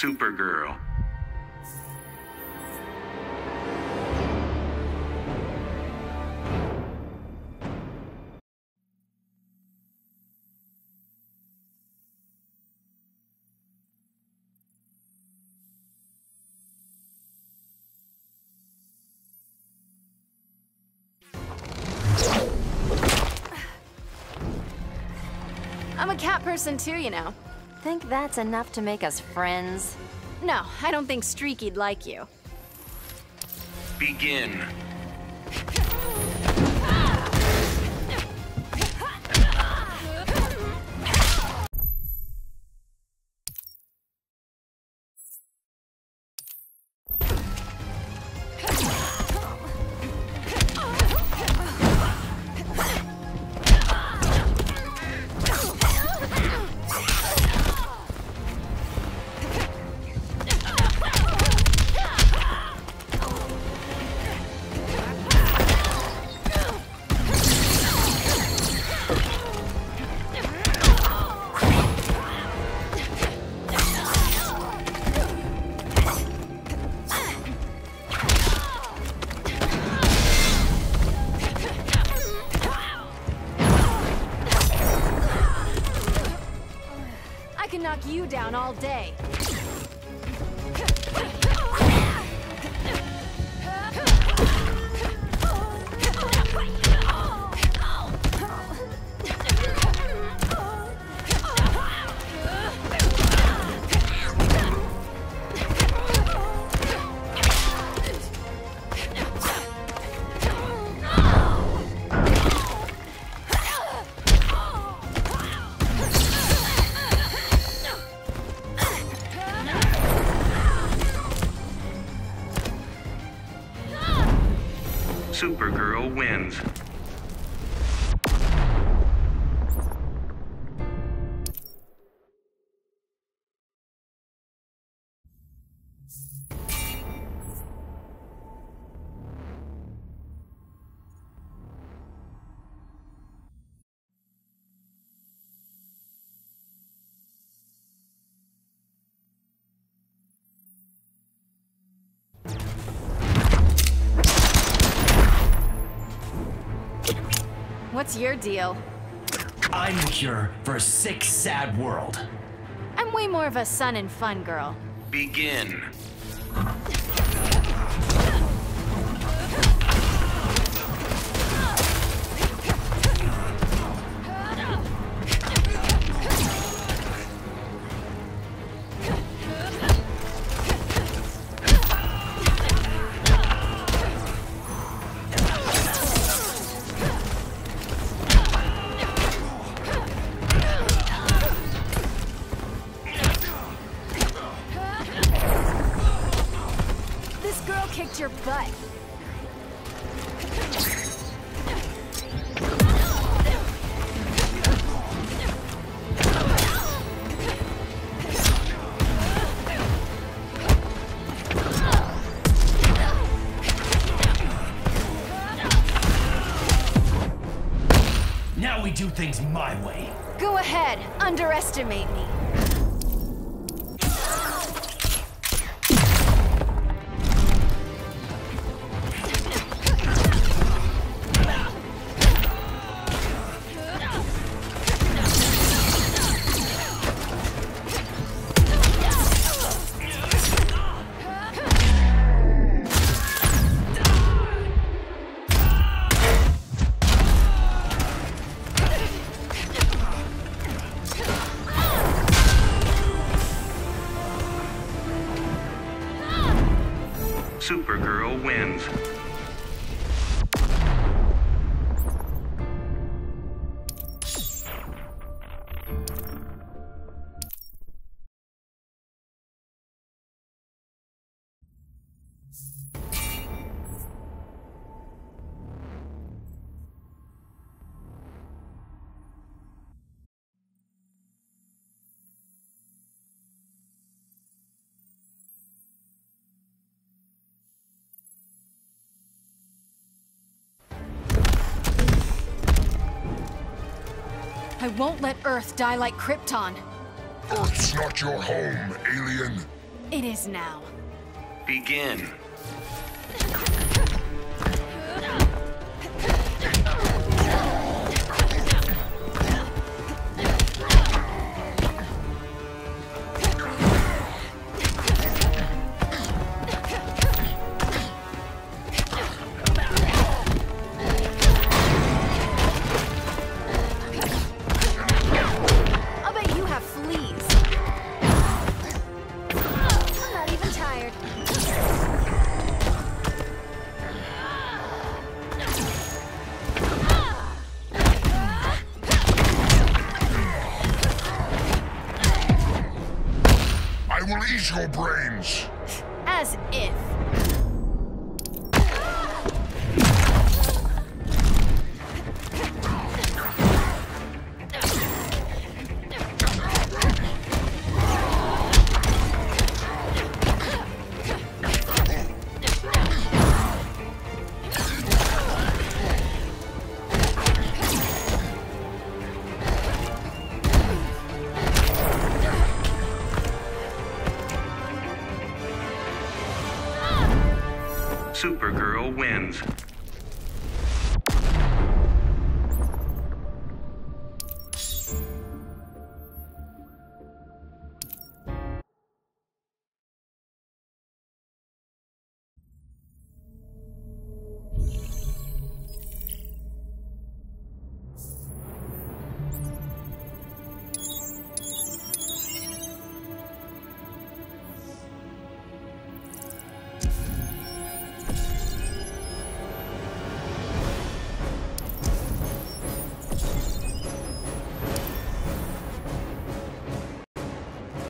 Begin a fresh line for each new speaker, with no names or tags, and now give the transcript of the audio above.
Supergirl.
I'm a cat person too, you know.
Think that's enough to make us friends?
No, I don't think Streaky'd like you.
Begin.
Knock you down all day.
Supergirl wins.
What's your deal?
I'm the cure for a sick, sad world.
I'm way more of a sun and fun girl.
Begin.
Kicked your butt.
Now we do things my way.
Go ahead, underestimate me. I won't let Earth die like Krypton.
Earth's not your home, alien.
It is now.
Begin.
I'll
Your brains.
As if.
Supergirl wins.